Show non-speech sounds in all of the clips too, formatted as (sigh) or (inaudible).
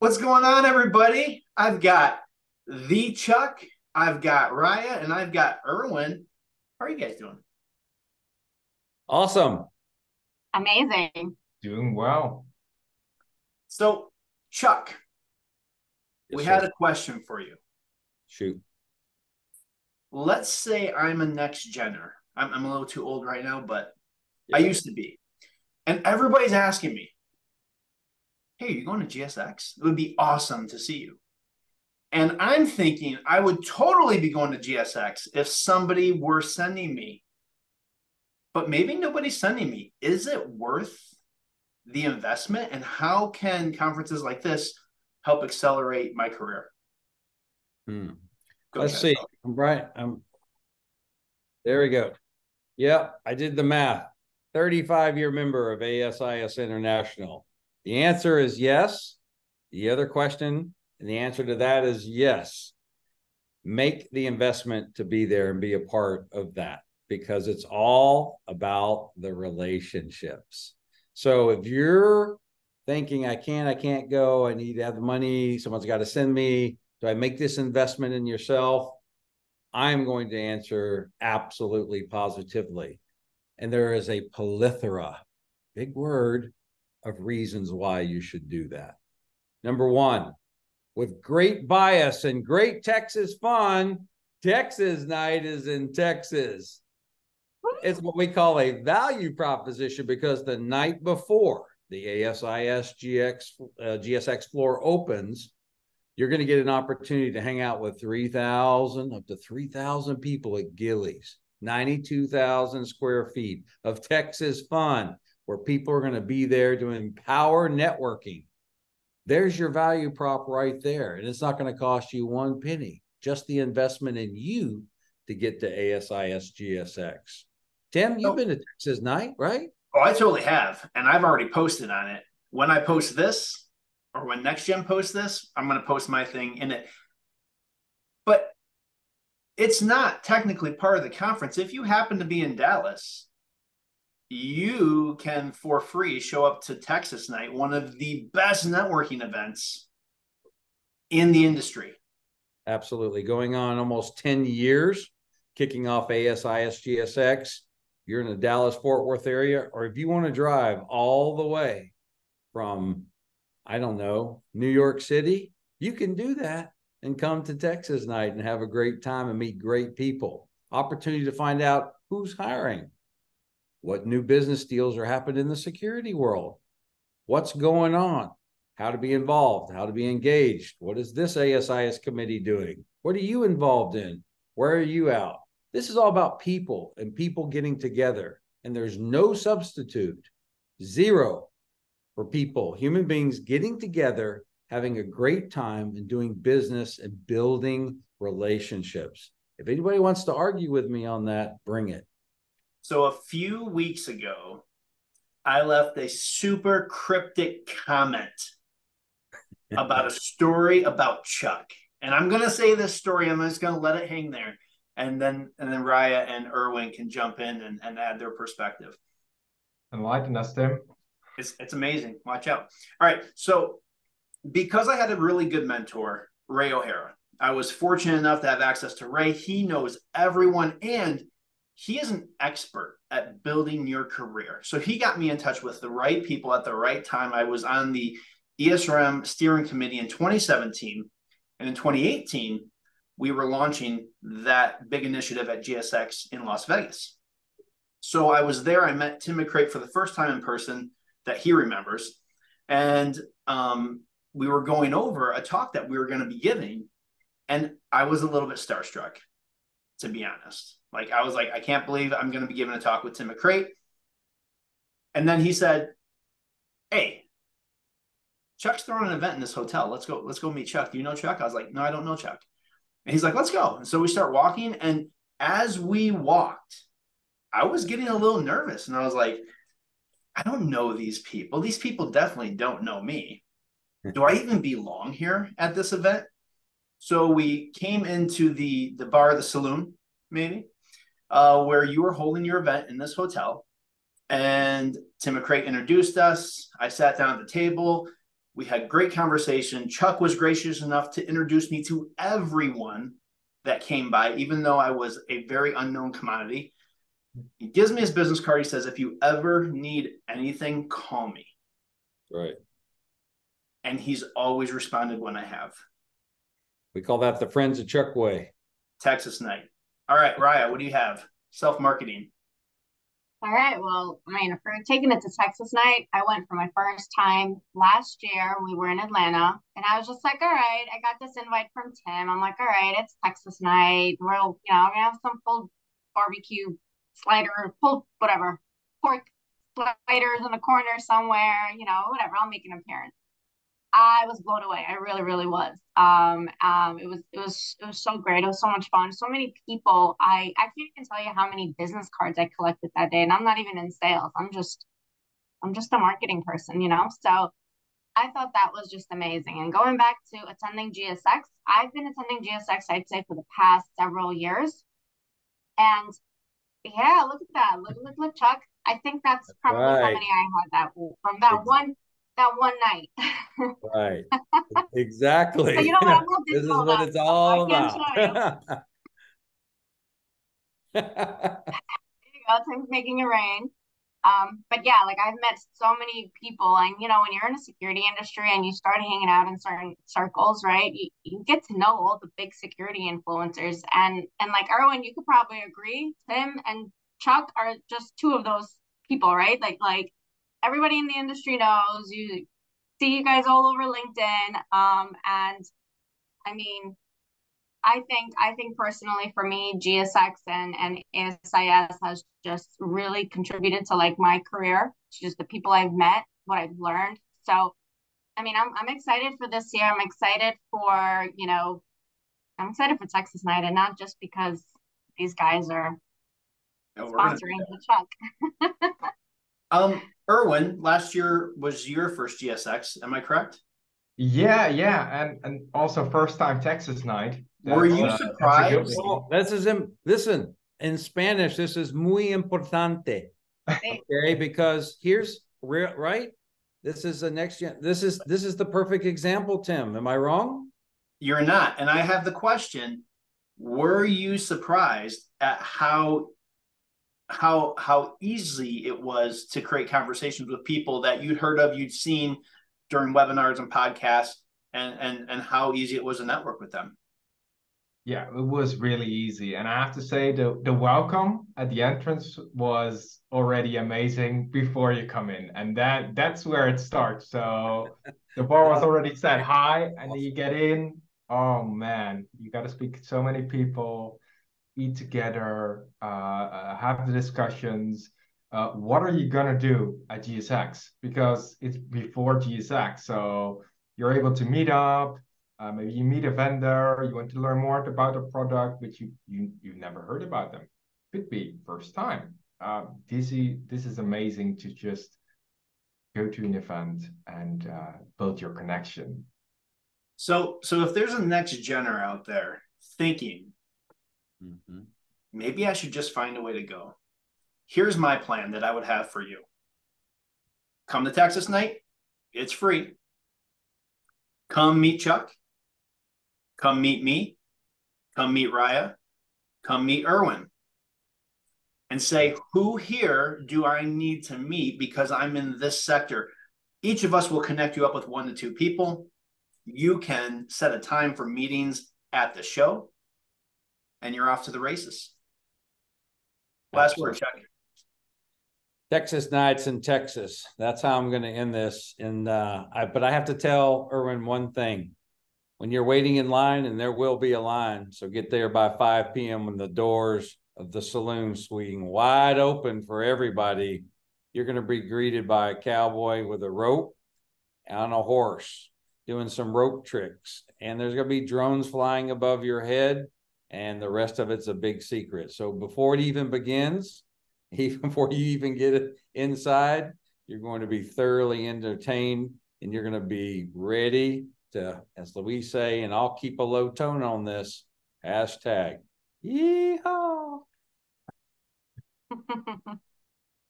What's going on, everybody? I've got the Chuck, I've got Raya, and I've got Erwin. How are you guys doing? Awesome. Amazing. Doing well. So, Chuck, Yes, we sir. had a question for you. Shoot. Let's say I'm a next gener. I'm, I'm a little too old right now, but I used to be. And everybody's asking me, hey, you're you going to GSX? It would be awesome to see you. And I'm thinking I would totally be going to GSX if somebody were sending me. But maybe nobody's sending me. Is it worth the investment? And how can conferences like this help accelerate my career? Hmm. Go Let's ahead. see. I'm right. I'm there we go. Yep, I did the math. 35 year member of ASIS International. The answer is yes. The other question, and the answer to that is yes. Make the investment to be there and be a part of that because it's all about the relationships. So if you're thinking, I can't, I can't go, I need to have the money, someone's got to send me, do I make this investment in yourself? I'm going to answer absolutely positively. And there is a plethora, big word, of reasons why you should do that. Number one, with great bias and great Texas fun, Texas night is in Texas. It's what we call a value proposition because the night before the ASIS GX, uh, GSX floor opens, you're going to get an opportunity to hang out with 3,000 up to 3,000 people at Gilley's, 92,000 square feet of Texas fun, where people are going to be there to empower networking. There's your value prop right there. And it's not going to cost you one penny, just the investment in you to get to ASIS GSX. Tim, you've Oh. been to Texas night, right? Oh, I totally have. And I've already posted on it. When I post this, or when Next Gen posts this, I'm going to post my thing in it. But it's not technically part of the conference. If you happen to be in Dallas, you can for free show up to Texas Night, one of the best networking events in the industry. Absolutely. Going on almost 10 years, kicking off ASIS GSX. You're in the Dallas Fort Worth area, or if you want to drive all the way from, I don't know, New York City, you can do that and come to Texas night and have a great time and meet great people. Opportunity to find out who's hiring, what new business deals are happening in the security world, what's going on, how to be involved, how to be engaged. What is this ASIS committee doing? What are you involved in? Where are you out? This is all about people and people getting together. And there's no substitute, zero for people, human beings getting together, having a great time and doing business and building relationships. If anybody wants to argue with me on that, bring it. So a few weeks ago, I left a super cryptic comment (laughs) about a story about Chuck. And I'm gonna say this story, I'm just gonna let it hang there. And then and then Raya and Erwin can jump in and, and add their perspective. Enlighten us, Tim. It's it's amazing. Watch out. All right. So because I had a really good mentor, Ray O'Hara, I was fortunate enough to have access to Ray. He knows everyone and he is an expert at building your career. So he got me in touch with the right people at the right time. I was on the ESRM steering committee in 2017. And in 2018, we were launching that big initiative at GSX in Las Vegas. So I was there. I met Tim McCreight for the first time in person that he remembers. And um, we were going over a talk that we were going to be giving. And I was a little bit starstruck, to be honest. Like, I was like, I can't believe I'm going to be giving a talk with Tim McCreight. And then he said, Hey, Chuck's throwing an event in this hotel. Let's go, let's go meet Chuck. Do you know Chuck? I was like, No, I don't know Chuck. And he's like, Let's go. And so we start walking. And as we walked, I was getting a little nervous. And I was like, I don't know these people. These people definitely don't know me. Do I even belong here at this event? So we came into the the bar, the saloon, maybe, uh, where you were holding your event in this hotel. And Tim McCreight introduced us. I sat down at the table. We had great conversation. Chuck was gracious enough to introduce me to everyone that came by, even though I was a very unknown commodity. He gives me his business card. He says, if you ever need anything, call me. Right. And he's always responded when I have. We call that the Friends of Chuck way. Texas night. All right, Raya, what do you have? Self marketing. All right. Well, I mean, for taking it to Texas night, I went for my first time last year. We were in Atlanta, and I was just like, all right, I got this invite from Tim. I'm like, all right, it's Texas night. We're, you know, I'm gonna have some pulled barbecue slider, pulled whatever, pork sliders in the corner somewhere, you know, whatever. I'll make an appearance. I was blown away. I really, really was. Um, um, it was, it was, it was so great. It was so much fun. So many people. I, I can't even tell you how many business cards I collected that day, and I'm not even in sales. I'm just, I'm just a marketing person, you know. So, I thought that was just amazing. And going back to attending GSX, I've been attending GSX, I'd say, for the past several years. And yeah, look at that. Look, look, look, Chuck. I think that's probably right. how many I had that from that one that one night. right. (laughs) Exactly. So you know what? (laughs) this is what it's all about. (laughs) there you go. Tim's making it rain. Um, but yeah, like I've met so many people, and you know, when you're in a security industry and you start hanging out in certain circles, right? You, you get to know all the big security influencers, and and like Erwin, you could probably agree, Tim and Chuck are just two of those people, right? Like like everybody in the industry knows. You see you guys all over LinkedIn. Um, and I mean, I think I think personally for me, GSX and and ASIS has just really contributed to like my career, to just the people I've met, what I've learned. So, I mean, I'm I'm excited for this year. I'm excited for you know, I'm excited for Texas Night, and not just because these guys are no, sponsoring the Chuck. (laughs) um, Erwin, last year was your first GSX. Am I correct? Yeah, yeah, and and also first time Texas night. Were you uh, surprised? this is in, listen in Spanish. This is muy importante. Okay, because here's right. This is the next gen. This is this is the perfect example. Tim, am I wrong? You're not. And I have the question: Were you surprised at how how how easy it was to create conversations with people that you'd heard of, you'd seen during webinars and podcasts, and and and how easy it was to network with them. Yeah, it was really easy, and I have to say the the welcome at the entrance was already amazing before you come in, and that that's where it starts. So (laughs) the bar was already set high, and then you get in. Oh man, you got to speak to so many people eat together, uh, uh, have the discussions. Uh, what are you gonna do at GSX? Because it's before GSX, so you're able to meet up. Uh, maybe you meet a vendor. You want to learn more about a product, which you you you've never heard about them. Could be first time. Uh, this is this is amazing to just go to an event and uh, build your connection. So so if there's a next gener out there thinking Mm-hmm. Maybe I should just find a way to go. Here's my plan that I would have for you come to Texas night, it's free. Come meet Chuck. Come meet me. Come meet Raya. Come meet Erwin. And say, who here do I need to meet because I'm in this sector? Each of us will connect you up with one to two people. You can set a time for meetings at the show and you're off to the races. Last Absolutely. word, Chuck. Texas nights in Texas. That's how I'm going to end this. And uh, I, but I have to tell Erwin one thing: when you're waiting in line, and there will be a line, so get there by 5 p.m. when the doors of the saloon swing wide open for everybody. You're going to be greeted by a cowboy with a rope on a horse doing some rope tricks, and there's going to be drones flying above your head and the rest of it's a big secret. So before it even begins, (laughs) even before you even get it inside, you're going to be thoroughly entertained and you're going to be ready to, as Louise say, and I'll keep a low tone on this hashtag. Yeehaw. (laughs) uh,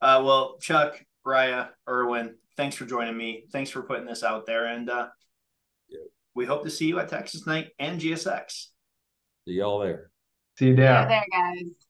well, Chuck, Raya, Erwin, thanks for joining me. Thanks for putting this out there. And uh, Yep. we hope to see you at Texas Night and GSX. See y'all there. See you Go there. there, guys.